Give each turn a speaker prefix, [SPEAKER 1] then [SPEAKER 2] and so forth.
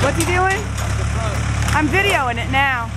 [SPEAKER 1] What's he doing? I'm videoing it now.